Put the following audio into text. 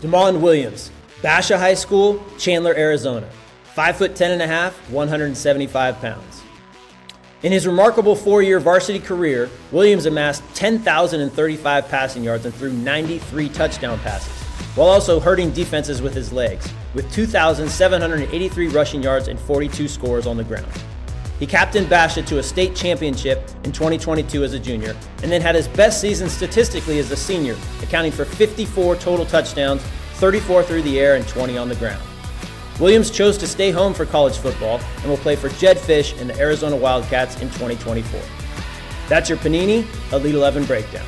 Demond Williams, Basha High School, Chandler, Arizona. 5 foot 10 and a half, 175 pounds. In his remarkable four-year varsity career, Williams amassed 10,035 passing yards and threw 93 touchdown passes, while also hurting defenses with his legs, with 2,783 rushing yards and 42 scores on the ground. He captained Basha to a state championship in 2022 as a junior, and then had his best season statistically as a senior, accounting for 54 total touchdowns, 34 through the air, and 20 on the ground. Williams chose to stay home for college football and will play for Jed Fisch and the Arizona Wildcats in 2024. That's your Panini Elite 11 breakdown.